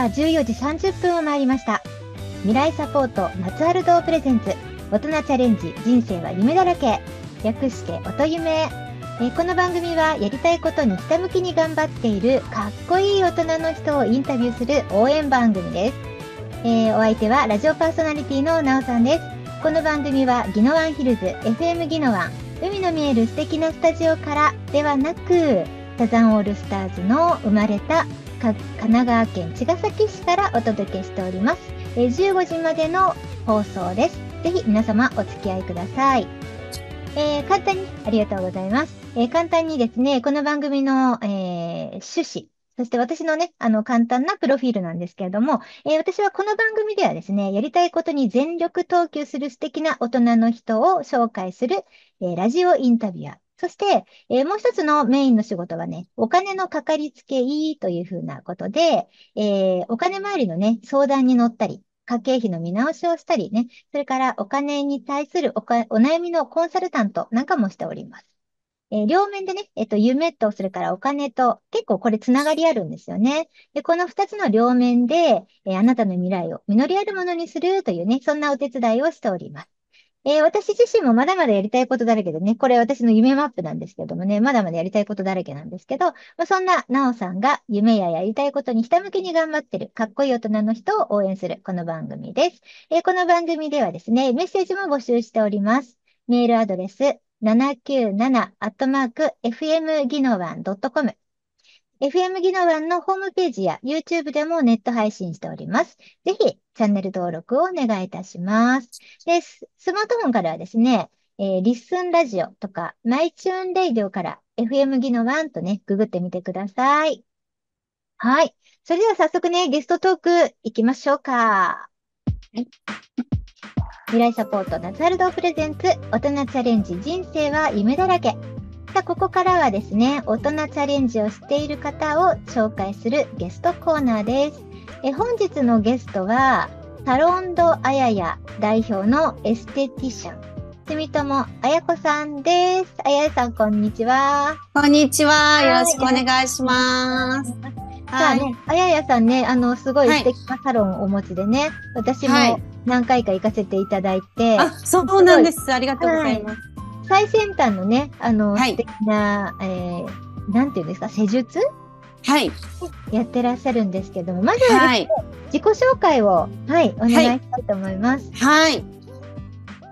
は14時30分を回りました。未来サポート夏春堂プレゼンツ大人チャレンジ人生は夢だらけ略して音夢えこの番組はやりたいことにひたむきに頑張っているかっこいい大人の人をインタビューする応援番組です。えーお相手はラジオパーソナリティのなおさんです。この番組はギノワンヒルズ FM ギノワン海の見える素敵なスタジオからではなくサザンオールスターズの生まれた神奈川県茅ヶ崎市からお届けしております。え15時までの放送です。ぜひ皆様お付き合いください。えー簡単にありがとうございます。えー簡単にですね、この番組の、えー趣旨、そして私のね、あの簡単なプロフィールなんですけれども、えー私はこの番組ではですね、やりたいことに全力投球する素敵な大人の人を紹介する、えーラジオインタビュアー。そして、えーもう一つのメインの仕事はね、お金のかかりつけ医というふうなことで、えーお金回りのね、相談に乗ったり、家計費の見直しをしたりね、それからお金に対するおかお悩みのコンサルタントなんかもしております。えー両面でね、えっと、夢と、それからお金と、結構これつながりあるんですよね。で、この二つの両面で、えあなたの未来を実りあるものにするというね、そんなお手伝いをしております。えー私自身もまだまだやりたいことだらけでね、これ私の夢マップなんですけどもね、まだまだやりたいことだらけなんですけど、まあ、そんななおさんが夢ややりたいことにひたむきに頑張ってる、かっこいい大人の人を応援する、この番組です。えーこの番組ではですね、メッセージも募集しております。メールアドレス、797-fmginowan.com。FM ギノワンのホームページや YouTube でもネット配信しております。ぜひ、チャンネル登録をお願いいたします。で、ススマートフォンからはですね、えーリッスンラジオとか、マイチューンレイディオから FM ギノワンとね、ググってみてください。はい。それでは早速ね、ゲストトーク行きましょうか。未来サポート夏春堂 presents 大人チャレンジ人生は夢だらけ。さあ、ここからはですね、大人チャレンジをしている方を紹介するゲストコーナーです。え本日のゲストは、サロンドあやや代表のエステティシャン、住友あやこさんです。あややさん、こんにちは。こんにちは。いよろしくお願いします。さあね、あややさんね、あの、すごい素敵なサロンをお持ちでね、私もはい何回か行かせていただいて、あ、そうなんです。ありがとうございます。最先端のね、あの、はい素敵な、えー、なんていうんですか、施術はい。やってらっしゃるんですけども、まずは、はい。自己紹介を、はい、お願いしたいと思います。はい。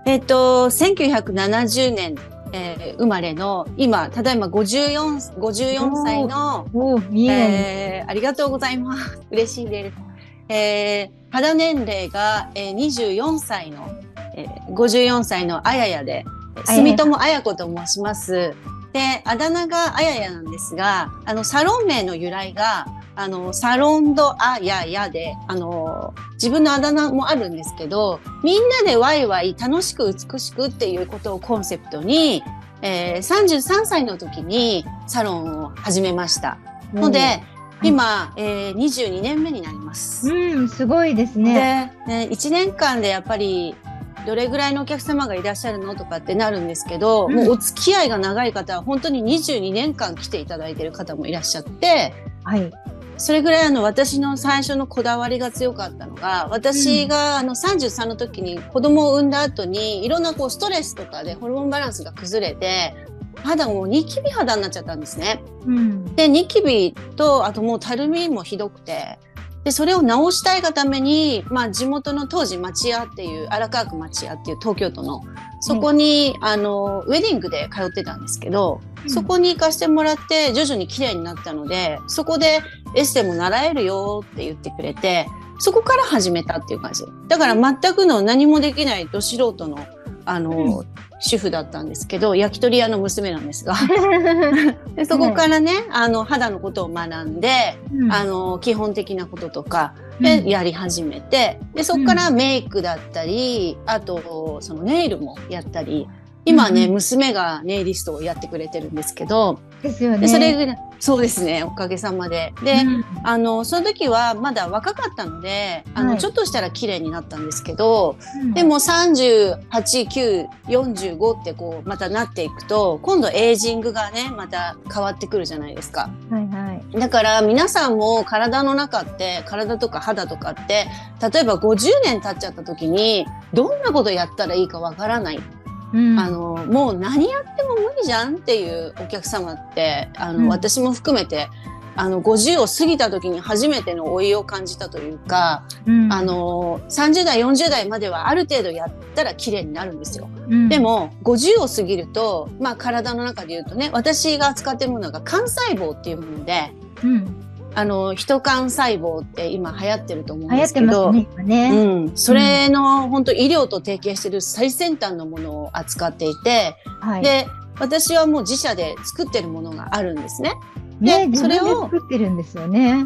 えっと、1970年、えー生まれの、今、ただいま54、54歳の、えーありがとうございます。嬉しいです。えー肌年齢が、えー、24歳の、えー54歳のあややで、住友あや子と申します。で、あだ名があややなんですが、あの、サロン名の由来が、あの、サロンドあややで、あの、自分のあだ名もあるんですけど、みんなでワイワイ楽しく美しくっていうことをコンセプトに、えー33歳の時にサロンを始めました。ので、今、えー、22年目になります。うん、すごいですね。で、ね、1年間でやっぱり、どれぐらいのお客様がいらっしゃるのとかってなるんですけど、うんもうお付き合いが長い方は本当に22年間来ていただいてる方もいらっしゃって、はい。それぐらいあの私の最初のこだわりが強かったのが、私があの33の時に子供を産んだ後にいろんなこうストレスとかでホルモンバランスが崩れて、肌もニキビ肌になっちゃったんですね。うん。で、ニキビと、あともうたるみもひどくて、で、それを直したいがために、まあ地元の当時町屋っていう、荒川区町屋っていう東京都の、そこに、あの、ウェディングで通ってたんですけど、そこに行かしてもらって徐々に綺麗になったので、そこでエステも習えるよって言ってくれて、そこから始めたっていう感じ。だから全くの何もできないど素人の、あの、主婦だったんですけど、焼き鳥屋の娘なんですが。でそこからね、あの、肌のことを学んで、うん。あの、基本的なこととかうん。でやり始めて、で、そこからメイクだったり、あと、そのネイルもやったり、今ね、うん。娘がネイリストをやってくれてるんですけど、ですよね。でそれぐらい、そうですね、おかげさまで。で、うんあの、その時はまだ若かったので、あの、はいちょっとしたら綺麗になったんですけど、うんでも38、9、45ってこう、またなっていくと、今度エイジングがね、また変わってくるじゃないですか。はいはい。だから皆さんも体の中って体とか肌とかって例えば50年経っちゃった時にどんなことやったらいいかわからない、うん。あのもう何やっても無理じゃんっていうお客様ってあの、うん。私も含めてあの50を過ぎた時に初めての老いを感じたというか、うん。あの30代40代まではある程度やったら綺麗になるんですよ。うん。でも50を過ぎると、まあ、体の中で言うとね私が扱ってるものが幹細胞っていうものでうんあの人幹細胞って今流行ってると思うんですけど、ね。うん、それの本当医療と提携してる最先端のものを扱っていて、はい。で私はもう自社で作ってるものがあるんですね。ね、自でそれを作ってるんですよね。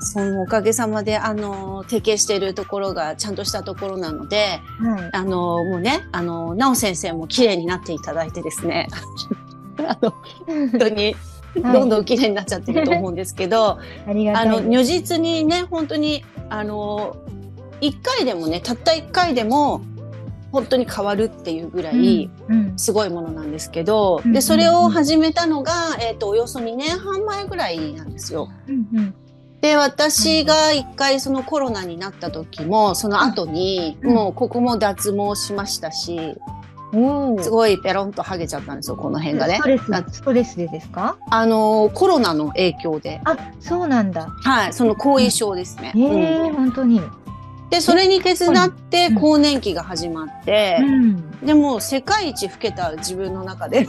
そのおかげさまであの提携しているところがちゃんとしたところなのではい。あのもうねあのなお先生も綺麗になっていただいてですね あの本当にはいどんどん綺麗になっちゃってると思うんですけど、あの如実にね本当にあの1回でもねたった1回でも本当に変わるっていうぐらいうん。すごいものなんですけど、うん。でそれを始めたのが、えー、とおよそ2年半前ぐらいなんですよ。うんうん。で私が1回そのコロナになった時もその後に、うん。もうここも脱毛しましたし。すごいペロンと剥げちゃったんですよこの辺がねスト。レあス、ストレスでですか？あのコロナの影響で、あ、そうなんだ。はい、その後遺症ですね。へえ、うん本当に。でそれに手伝ってうん更年期が始まって、うん。でもう世界一老けた自分の中で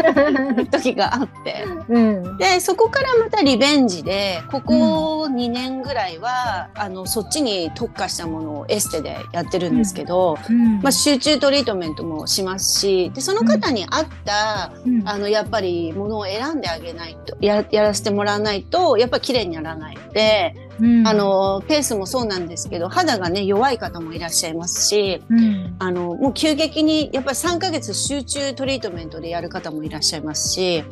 時があってうん。でそこからまたリベンジでここ2年ぐらいは、あのそっちに特化したものをエステでやってるんですけど、うんまあ、集中トリートメントもしますしでその方に合った、うんあのやっぱりものを選んであげないとややらせてもらわないとやっぱり綺麗にならないので。うんあ、のペースもそうなんですけど肌がね弱い方もいらっしゃいますしうん。あのもう急激にやっぱり3ヶ月集中トリートメントでやる方もいらっしゃいますし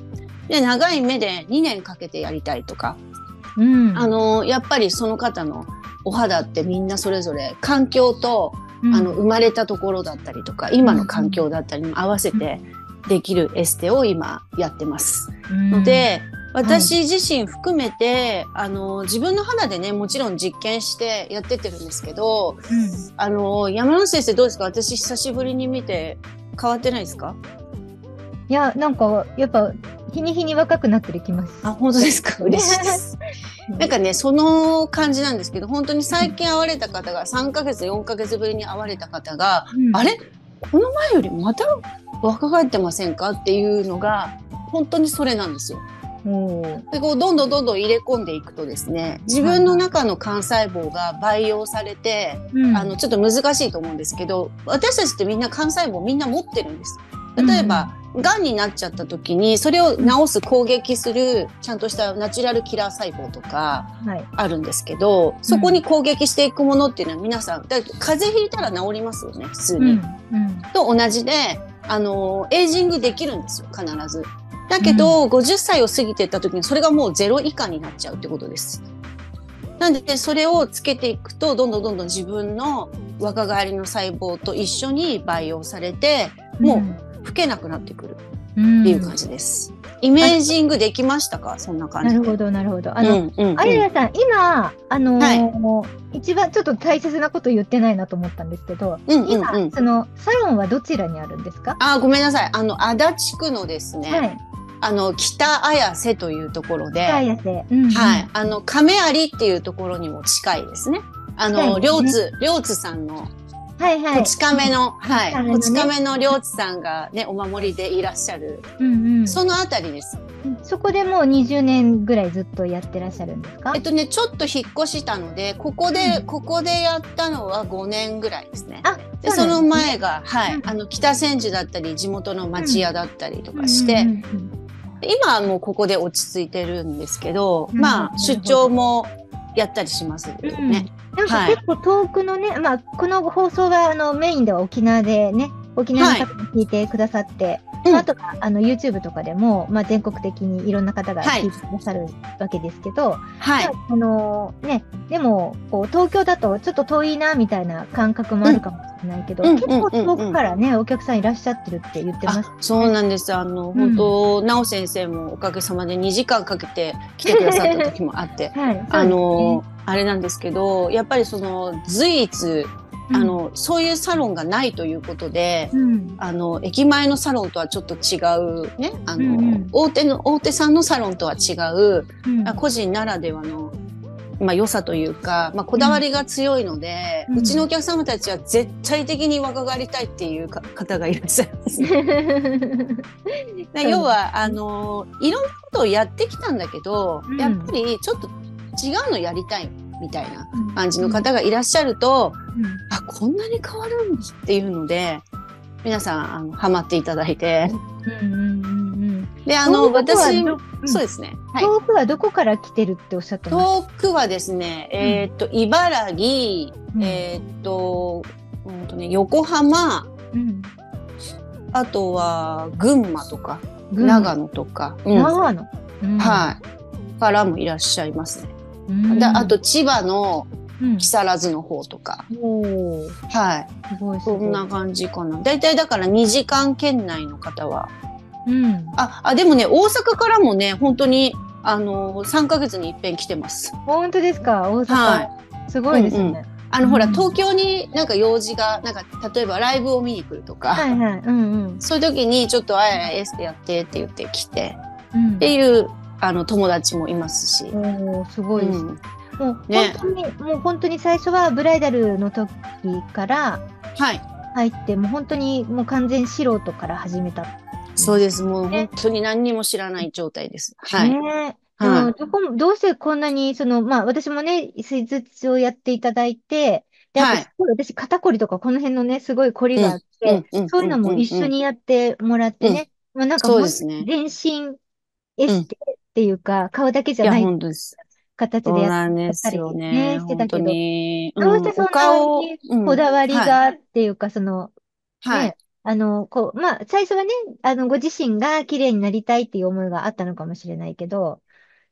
で長い目で2年かけてやりたいとか、うん。あのやっぱりその方のお肌ってみんなそれぞれ環境と、あの生まれたところだったりとか今の環境だったりも合わせてできるエステを今やってます。うん、ので、私自身含めて、あの自分の肌でねもちろん実験してやってってるんですけどうん、あの山野先生どうですか？私久しぶりに見て変わってないですか？いや、なんか、やっぱ、日に日に若くなってる気ます。あ本当ですか？嬉しいです。なんかねその感じなんですけど本当に最近会われた方が3ヶ月4ヶ月ぶりに会われた方が、うん。あれ？この前よりまた若返ってませんか？っていうのが本当にそれなんですよ。でこうどんどんどんどん入れ込んでいくとですね自分の中の幹細胞が培養されて、うんあのちょっと難しいと思うんですけど私たちってみんな幹細胞みんな持ってるんです。例えば、がんになっちゃった時にそれを治す攻撃するちゃんとしたナチュラルキラー細胞とかはい。あるんですけどそこに攻撃していくものっていうのは皆さんだ風邪ひいたら治りますよね普通に。うん。うん。と同じであのエイジングできるんですよ必ず。だけど、50歳を過ぎていった時にそれがもうゼロ以下になっちゃうってことです。なんでそれをつけていくとどんどんどんどん自分の若返りの細胞と一緒に培養されてもう老けなくなってくるうん、っていう感じです。イメージングできましたか？そんな感じで。なるほど、なるほど。あの、うんうんうんあれやさん、今、あのー一番ちょっと大切なこと言ってないなと思ったんですけど、うんうん今、うんその、サロンはどちらにあるんですか？あごめんなさいあの足立区のですね、はい。あの北綾瀬というところで。うんうん。はい、あの亀有っていうところにも近いですね。あの両津両津さんのはいはい。こち亀の、はい、こち亀の両津さんがねお守りでいらっしゃる、うんうん、そのあたりです。そこでもう20年ぐらいずっとやってらっしゃるんですか？えっとねちょっと引っ越したのでここで、うん。ここでやったのは5年ぐらいですね。あ、でその前が、はい、うん。あの北千住だったり地元の町屋だったりとかして、うん今はもうここで落ち着いてるんですけど、うん。まあ出張もやったりしますようん。ね。なんかはい。結構遠くのね、まあ、この放送はあのメインでは沖縄でね、沖縄の方が聞いてくださって、うん。まああとはあの YouTube とかでも、まあ、全国的にいろんな方がはい。聞いてくださるわけですけど、はい。まああのね、でもこう東京だとちょっと遠いなみたいな感覚もあるかもしれないけど、うん結構うんうん。うん遠くからね、お客さんいらっしゃってるって言ってまあす。そうなんです。あの、うん。本当、なお先生もおかげさまで2時間かけて来てくださった時もあって、はい。あの、あれなんですけど、やっぱりその、随一、あ、の、そういうサロンがないということで、うん。あの、駅前のサロンとはちょっと違う、ね、あの、うんうん。大手の、大手さんのサロンとは違う、うん。あ個人ならではの、まあ、良さというか、まあ、こだわりが強いので、ううん。ちのお客様たちは絶対的に若返りたいっていうか方がいらっしゃいます。ね。で要は、あの、いろんなことをやってきたんだけど、うん。やっぱりちょっと違うのやりたいみたいな感じの方がいらっしゃると、うんあ、こんなに変わるんですっていうので、皆さん、あの、ハマっていただいて。うんうんうんうん。で、あの、私、どそうですね。はい。遠くはどこから来てるっておっしゃって遠くはですね、えーっと、茨城、うんえーっと、うんとね、横浜、うんあとは群馬とか、群長野とか、うん長野。うんはい。からもいらっしゃいますね。うんであと、千葉のうん木更津の方とか、おーはい。すごい。そんな感じかな。だいたいだから2時間圏内の方は。うん。あ、あ、でもね、大阪からもね、本当に、あの、3ヶ月に一遍来てます。本当ですか？大阪。はすごいですね。あの、ほら、うん東京になんか用事が、なんか、例えばライブを見に来るとか、はいはい。うんそういう時にちょっとあやエステやってって言って来てうん。っていうあの友達もいますし。うん。おーすごいです。うんもうね本当に、もう本当に最初はブライダルの時からはい。入って、もう本当にもう完全素人から始めた。そうです。もうね本当に何にも知らない状態です。はい。ねえ。ではいも、どこも、どうしてこんなに、その、まあ、私もね、施術をやっていただいて、で、はい私、肩こりとか、この辺のね、すごいこりがあって、うんそういうのも一緒。にやってもらってね、まあ、なんかそうもうですね全身エステっていうか、顔だけじゃない。形でやったりねしてたけど。どうしてそんなにうんこだわりはいがっていうか、その、はいね。あの、こう、まあ、最初はね、あの、ご自身が綺麗になりたいっていう思いがあったのかもしれないけど、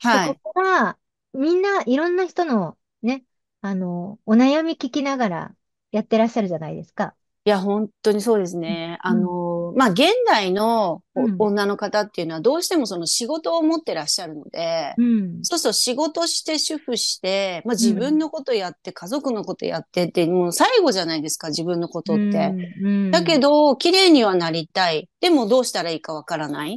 はい。そこから、みんないろんな人のね、あの、お悩み聞きながらやってらっしゃるじゃないですか。いや、本当にそうですね。うんあの、まあ、現代の女の方っていうのはどうしてもその仕事を持ってらっしゃるので、うん。そうそう、仕事して主婦して、まあ、自分のことやって、家族のことやってって、もう最後じゃないですか、自分のことって。うん。だけど、綺麗にはなりたい。でもどうしたらいいかわからない。っ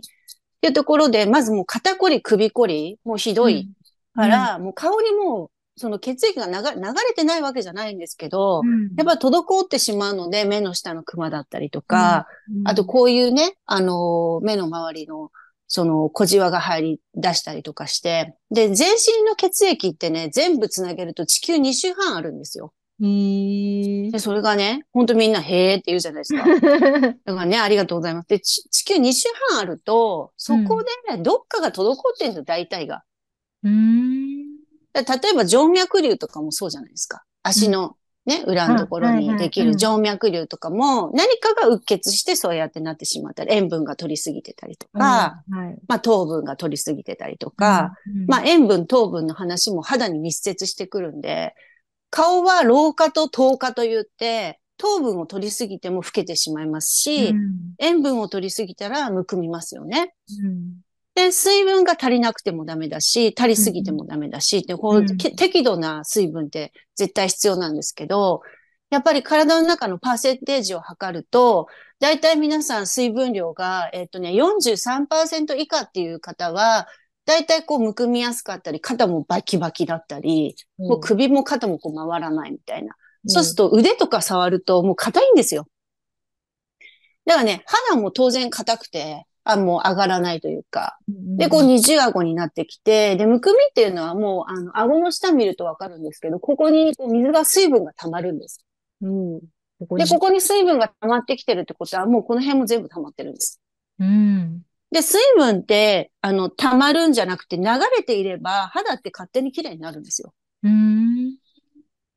ていうところで、まずもう肩こり、首こり、もうひどいから、もう顔にもう、その血液が流れ流れてないわけじゃないんですけど、うん、やっぱ滞ってしまうので、目の下のクマだったりとか、うん、あとこういうね、あの、目の周りの、その、小じわが入り出したりとかして、で、全身の血液ってね、全部つなげると地球2周半あるんですよ。で、それがね、ほんとみんな、へーって言うじゃないですか。だからね、ありがとうございます。で、ち地球2周半あると、そこでどっかが滞ってるんですよ、大体が。うーん。例えば静脈瘤とかもそうじゃないですか。足のね、裏のところにできる静脈瘤とかも、何かがうっ血してそうやってなってしまったり、塩分が取りすぎてたりとか、うんはい。まあ糖分が取りすぎてたりとか、うん、まあ塩分、糖分の話も肌に密接してくるんで、顔は老化と糖化と言って、糖分を取りすぎても老けてしまいますし、うん塩分を取りすぎたらむくみますよね。うんで、水分が足りなくてもダメだし、足りすぎてもダメだし、でこううんけ適度な水分って絶対必要なんですけど、やっぱり体の中のパーセンテージを測ると、だいたい皆さん水分量が、えっ、とね、43%以下っていう方は、だいたいこうむくみやすかったり、肩もバキバキだったり、もう首も肩もこう回らないみたいな。そうすると腕とか触るともう硬いんですよ。だからね、肌も当然硬くて、あ、もう上がらないというか。で、こう二重顎になってきて、で、むくみっていうのはもう、あの、顎の下見るとわかるんですけど、ここにこう水が、水分が溜まるんです。うん。で、にここに水分が溜まってきてるってことは、もうこの辺も全部溜まってるんです。うん。で、水分って、あの、溜まるんじゃなくて流れていれば、肌って勝手に綺麗になるんですよ。うん。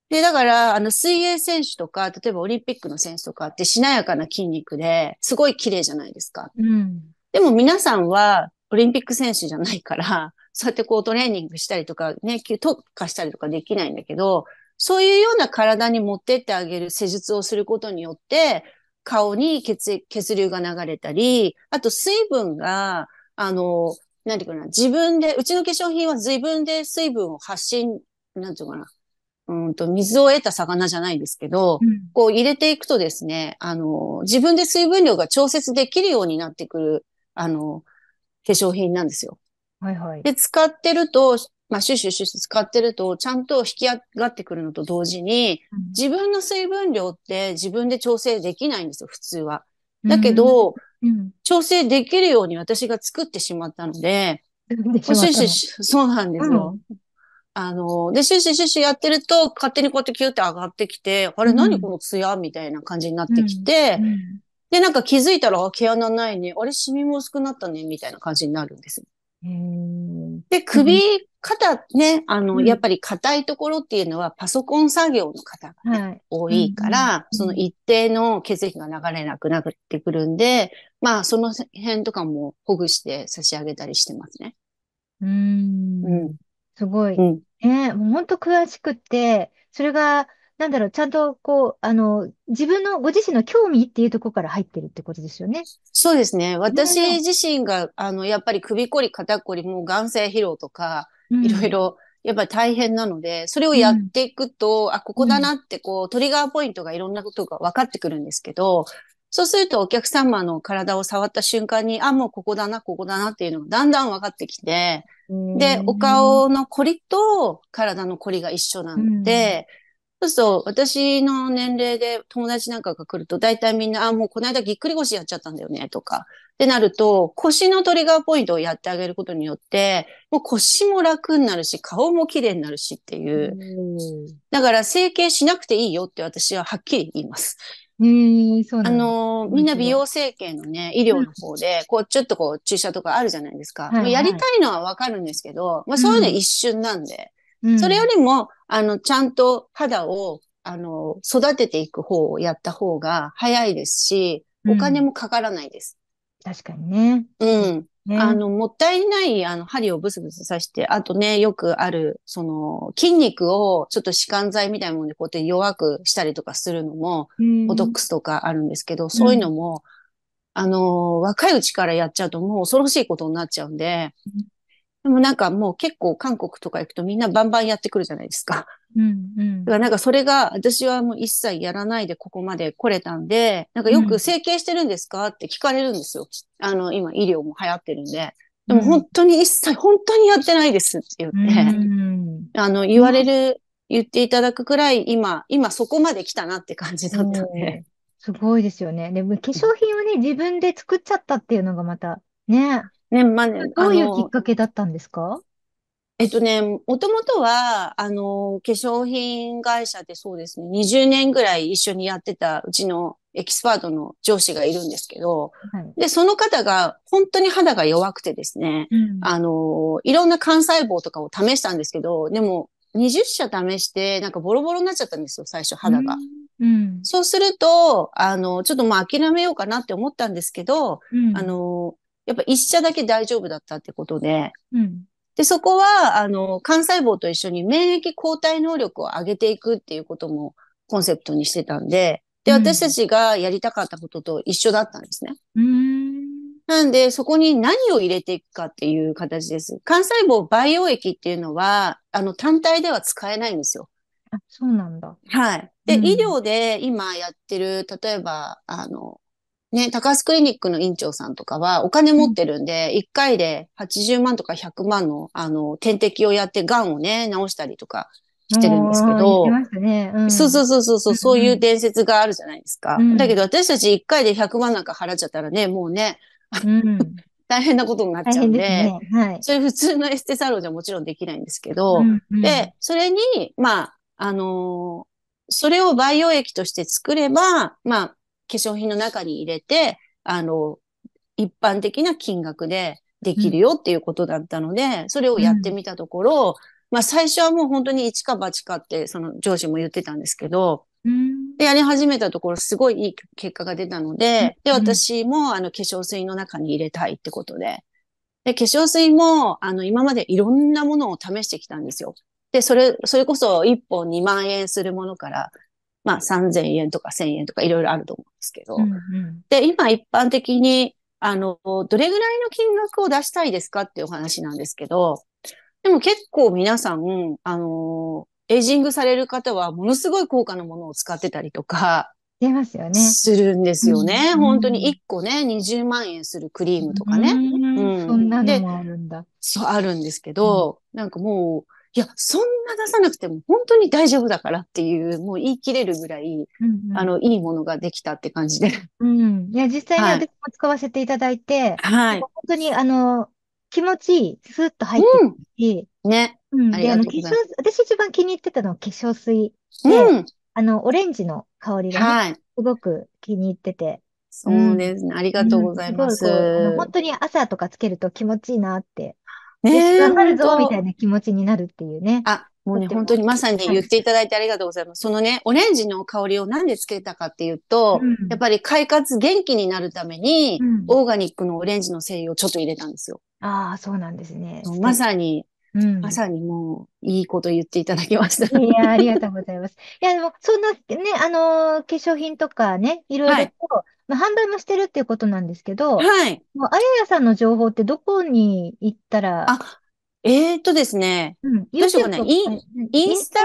で、だから、あの、水泳選手とか、例えばオリンピックの選手とかってしなやかな筋肉で、すごい綺麗じゃないですか。うん。でも皆さんは、オリンピック選手じゃないから、そうやってこうトレーニングしたりとか、ね、特化したりとかできないんだけど、そういうような体に持ってってあげる施術をすることによって、顔に血液、血流が流れたり、あと水分が、あの、なんていうかな、自分で、うちの化粧品は自分で水分を発信、なんていうかな、うんと、水を得た魚じゃないですけど、うん。こう入れていくとですね、あの、自分で水分量が調節できるようになってくる、あの、化粧品なんですよ。はいはい。で、使ってると、まあ、シュッシュッシュッシュ使ってると、ちゃんと引き上がってくるのと同時に、自分の水分量って自分で調整できないんですよ、普通は。だけど、うん、調整できるように私が作ってしまったので、うん。でシュッシュッシュ、そうなんですよ。あの、で、シュッシュッシュッシュやってると、勝手にこうやってキューって上がってきて、あれうん何このツヤみたいな感じになってきて、で、なんか気づいたら、あ毛穴ないね。あれ、シミも薄くなったね。みたいな感じになるんです。うん。で、首、肩ね、あの、うんやっぱり硬いところっていうのはパソコン作業の方がね、はい。多いから、うんその一定の血液が流れなくなってくるんで、まあ、その辺とかもほぐして差し上げたりしてますね。うん。うんすごい。うん。ね、もう本当詳しくって、それが、なんだろう、ちゃんとこう、あの、自分の、ご自身の興味っていうところから入ってるってことですよね。そうですね。私自身が、あの、やっぱり首こり、肩こり、もう眼性疲労とか、うん。いろいろ、やっぱり大変なので、それをやっていくと、あ、ここだなって、こう、トリガーポイントがいろんなことが分かってくるんですけど、そうするとお客様の体を触った瞬間に、あ、もうここだな、ここだなっていうのがだんだん分かってきて、で、お顔のコリと体のコリが一緒なんで、そうすると私の年齢で友達なんかが来ると、大体みんな、あ、もうこの間ぎっくり腰やっちゃったんだよね、とか。ってなると、腰のトリガーポイントをやってあげることによって、もう腰も楽になるし、顔も綺麗になるしっていう。だから整形しなくていいよって私ははっきり言います。うん。そうあ。のー、みんな美容整形のね、医療の方で、こう、ちょっとこう、注射とかあるじゃないですか。はいはいまあやりたいのはわかるんですけど、まあそういうの一瞬なんで、うんそれよりも、あの、ちゃんと肌を、あの、育てていく方をやった方が早いですし、お金もかからないです。確かにね。うん。ねあの、もったいない、あの、針をブスブス刺して、あとね、よくある、その、筋肉をちょっと弛緩剤みたいなものでこうやって弱くしたりとかするのも、うんボトックスとかあるんですけど、そういうのも、あの、若いうちからやっちゃうともう恐ろしいことになっちゃうんでうん、でもなんかもう結構韓国とか行くとみんなバンバンやってくるじゃないですか。うん、うんだからなんかそれが私はもう一切やらないでここまで来れたんで、なんかよくうん整形してるんですかって聞かれるんですよ。あの、今医療も流行ってるんで。でもうん本当に一切、本当にやってないですって言って、うんあの、言われる、言っていただくくらい今、今そこまで来たなって感じだったんで。すごいですよね。でも化粧品をね、自分で作っちゃったっていうのがまた、ね。ね、まあね、どういうきっかけだったんですか？えっとね、もともとは、あの、化粧品会社でそうですね、20年ぐらい一緒にやってたうちのエキスパートの上司がいるんですけど、はい。で、その方が本当に肌が弱くてですね、うんあの、いろんな幹細胞とかを試したんですけど、でも、20社試して、なんかボロボロになっちゃったんですよ、最初肌が。うん。そうすると、あの、ちょっとまあ諦めようかなって思ったんですけど、うん。あの、やっぱ一社だけ大丈夫だったってことで、うん。で、そこは、あの、幹細胞と一緒に免疫抗体能力を上げていくっていうこともコンセプトにしてたんで、で、うん私たちがやりたかったことと一緒だったんですね。うん。なんで、そこに何を入れていくかっていう形です。幹細胞培養液っていうのは、あの、単体では使えないんですよ。あ、そうなんだ。はい。で、うん医療で今やってる、例えば、あの、ね、高須クリニックの院長さんとかはお金持ってるんで、1回で80万とか100万の、あの、点滴をやって癌をね、治したりとかしてるんですけど。うん。そうそうそうそうそう、いう伝説があるじゃないですか。うんだけど私たち1回で100万なんか払っちゃったらね、もうね、うん。大変なことになっ大ちゃうんで、ね。はい。それ普通のエステサロンじゃもちろんできないんですけど、うんうんで、それに、まあ、あのーそれを培養液として作れば、まあ、化粧品の中に入れて、あの、一般的な金額でできるよっていうことだったので、それをやってみたところ、まあ、最初はもう本当に一か八かって、その上司も言ってたんですけど、うん。で、やり始めたところ、すごいいい結果が出たので、で、うん私も、あの、化粧水の中に入れたいってことで。で、化粧水も、あの、今までいろんなものを試してきたんですよ。で、それ、それこそ1本2万円するものから、まあ3000円とか1000円とかいろいろあると思うんですけど、うんうんで、今一般的に、あの、どれぐらいの金額を出したいですかっていうお話なんですけど、でも結構皆さん、あの、エイジングされる方はものすごい高価なものを使ってたりとか出ますよね。するんですよね。うん本当に1個ね、20万円するクリームとかね。うんうんそんなでのもあるんだ。そう、あるんですけど、なんかもう、いや、そんな出さなくても本当に大丈夫だからっていう、もう言い切れるぐらい、うんうんあの、いいものができたって感じで。うん。いや、実際にはい私も使わせていただいて、はい。本当に、あの、気持ちいい、スーッと入ってうん。くるし、ね。うん。で、あの、化粧私一番気に入ってたのは化粧水。うん。あの、オレンジの香りがね、はい。すごく気に入ってて。そうですね。ありがとうございます。うんすごい本当に朝とかつけると気持ちいいなって。ねえ、頑張るぞみたいな気持ちになるっていうね。あ、もうね、本当にまさに言っていただいてありがとうございます。そのね、オレンジの香りをなんでつけたかっていうと、うんやっぱり快活元気になるために、うんオーガニックのオレンジの精油をちょっと入れたんですよ。ああ、そうなんですね。まさに、うん。まさにもう、いいこと言っていただきました。いや、ありがとうございます。いや、でも、そんなね、あのー化粧品とかね、いろいろと、はいまあ、販売もしてるっていうことなんですけど、はい。もう、あややさんの情報ってどこに行ったら、あ、えーとですね、うん、どうしようかな YouTube インインスタ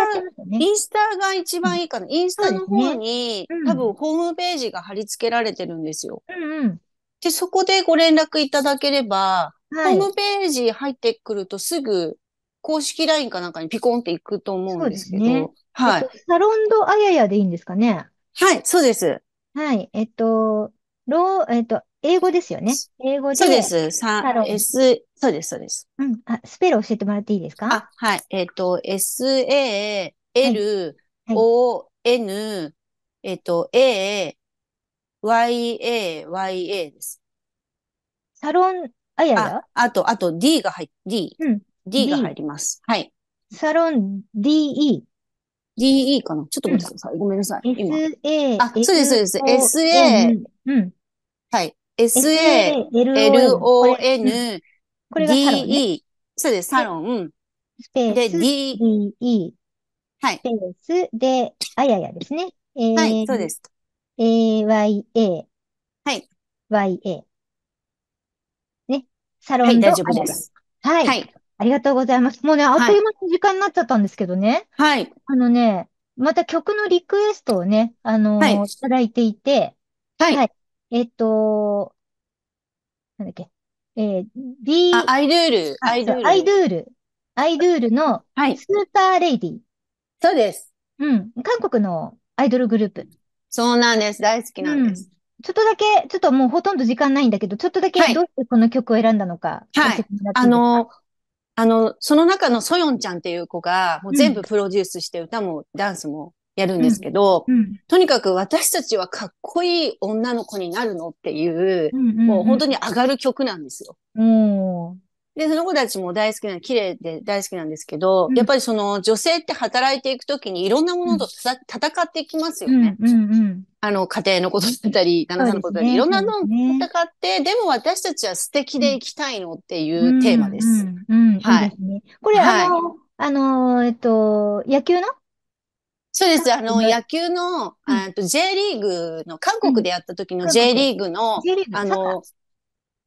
インスタが一番いいかな。インスタの方に、うん多分ホームページが貼り付けられてるんですよ。うんうん。で、そこでご連絡いただければ、はい。ホームページ入ってくるとすぐ公式 LINE かなんかにピコンって行くと思うんですけど。そうですねはい。えっとサロンドあややでいいんですかね？はい、そうです。はい。えっと、ロー、えっと、英語ですよね。英語で。そうです。さサロン S、そうです、そうです。うん。あ、スペル教えてもらっていいですか？あ、はい。えっと、S, A, L, はい O, N, えっと、A, Y, A, Y, A です。サロンあややあ、あと、あと D が入っ、D、うん。D が入ります。はい。サロン DE。DE かな？ちょっと待ってください。ごめんなさい。今。SA、あそうですそうです SAN うん。はい。S, A, L, こ O, N, これ。D, E。そうです、サロン。で、スペース D、DE、はいス。ペースで、あややですね。えはい、そうです。AYA、はい。YA。ね。サロはい、ンド大丈夫です。はい。はい。ありがとうございます。もうね、あっとはいいう間に時間になっちゃったんですけどね。はい。あのね、また曲のリクエストをね、あのーはいいただいていて、はい。はいえっと、なんだっけ、えー、D、あ、アイドゥール、あアイドゥール。アイドゥール、アイドゥールのはい。 Super Lady。そうです。うん。韓国のアイドルグループ。そうなんです。大好きなんです。ちょっとだけ、ちょっともうほとんど時間ないんだけど、ちょっとだけはいどうしてこの曲を選んだのか、はい教えてもらっていあか？の、あの、その中のソヨンちゃんっていう子が、もう全部プロデュースして歌もダンスもやるんですけど、うん。とにかく私たちはかっこいい女の子になるのっていう、うんうんうん。もう本当に上がる曲なんですよ。もで、その子たちも大好きな、綺麗で大好きなんですけど、うんやっぱりその女性って働いていくときにいろんなものとた戦っていきますう、うんよね。うんうん。あの、家庭のことだったり、旦那さんのことだったり、いろんなの戦って、でも私たちは素敵でいきたいのっていうテーマです。うんうんうんはいいいですね。これ、はいあの、あの、えっと、野球の？そうです。あの、ね野球の、うんあと J リーグの、韓国でやった時のうん J リーグの、あの、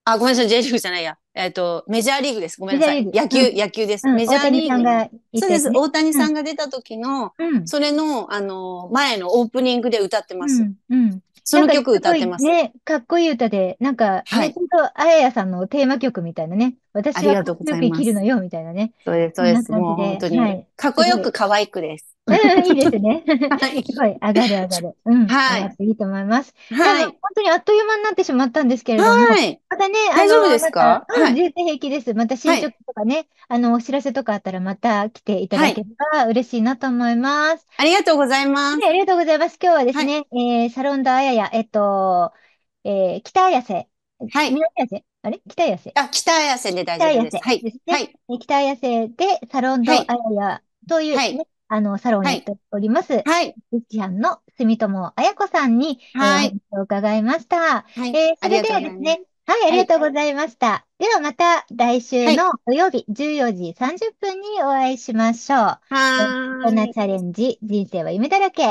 あ、ごめんなさい、J リーグじゃないや。えっと、メジャーリーグです。ごめんなさい。野球、リーグ野球です。うんメジャーリーグの。大谷さんが言そうです。大谷さんが出た時の、うん。それの、あの、前のオープニングで歌ってます。うん。うん。その曲歌ってます。ね、かっこいい歌で、なんか、はいあややさんのテーマ曲みたいなね。私ありはがとうございま生きるのよ、みたいなね。そうです、そうです。もう本当に、はいかっこよく可愛くです。うん、いいですね。はい。すごい、上がる上がる。うん。はいいいと思います。はい。本当にあっという間になってしまったんですけれども、はい。またね、大丈夫ですか？はい全然平気です。また進捗とかね、あの、お知らせとかあったらまた来ていただければ嬉しいなと思います。ありがとうございます。はい、ありがとうございます。今日はですね、えーサロンドあやや、えっと、えー北綾瀬。はい南綾瀬あれ？北綾瀬。あ、北綾瀬で大丈夫です。はい。ですね。はい。えー北綾瀬でサロンドあはいややというね、はいあの、サロンをやっております。はい。ミュージシャンの住友綾子さんに、えーはいお話を伺いました。はい。えーそれでありがとうございます。はですね、はい、ありがとうございました。ではまた来週の土曜日14時30分にお会いしましょう。はこんなーい。チャレンジ、人生は夢だらけ。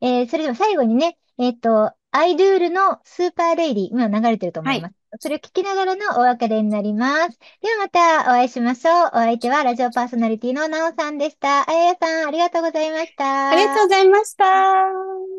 えーそれでは最後にね、えっと、アイドゥールのスーパーレイディ、今流れてると思います。それを聞きながらのお別れになります。ではまたお会いしましょう。お相手はラジオパーソナリティのなおさんでした。あややさん、ありがとうございました。ありがとうございました。